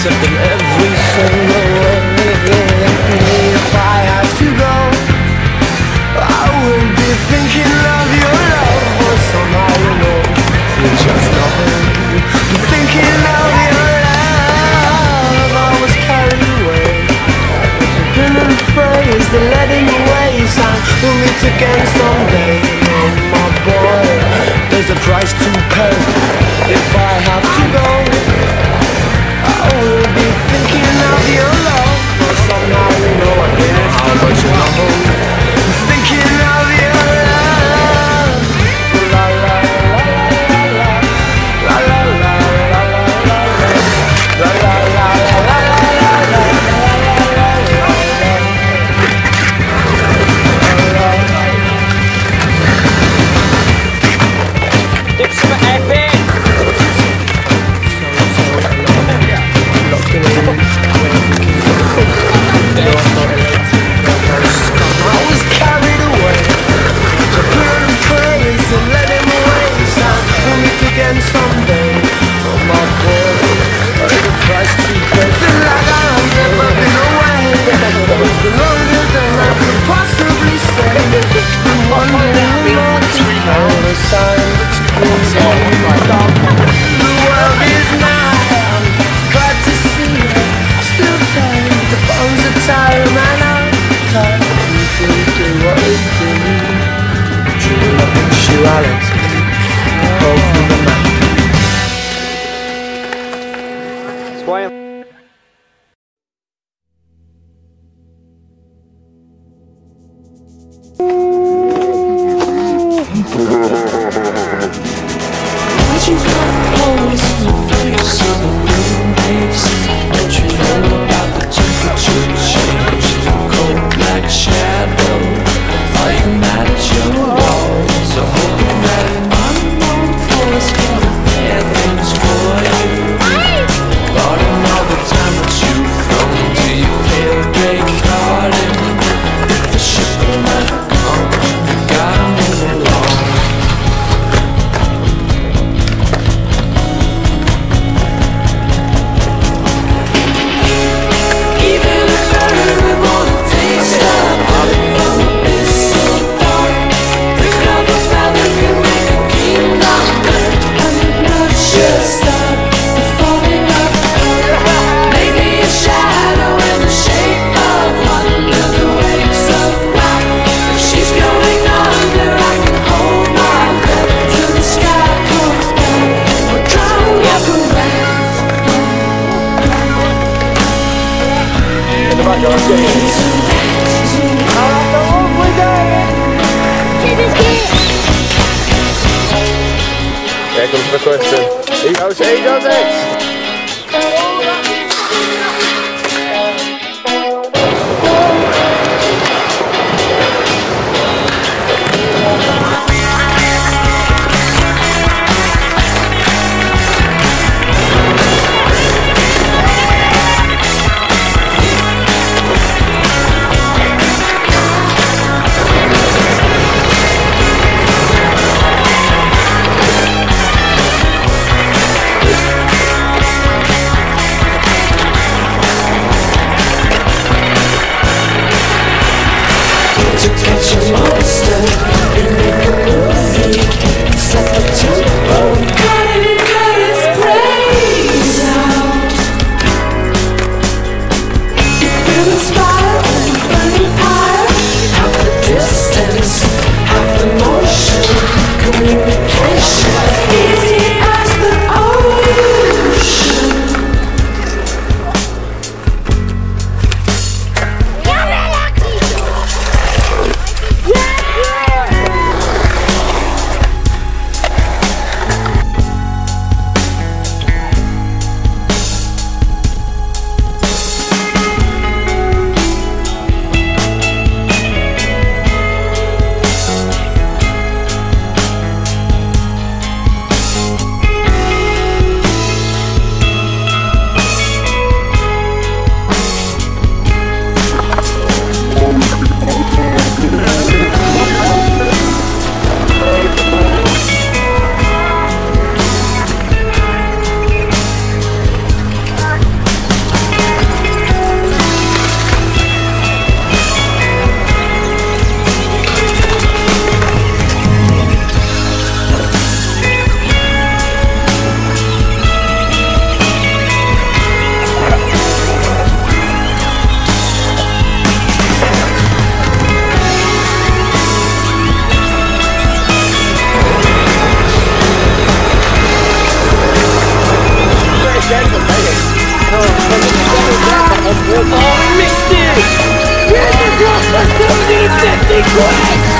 accepting every single one If I have to go I will be thinking of your love Or somehow you know You just not You're thinking of your love. I was carried away. Driven and phrase The letting away. Sign We'll meet again someday. Oh my boy There's a price to Brian. question. He goes, he does it. Half the distance, half the motion. It!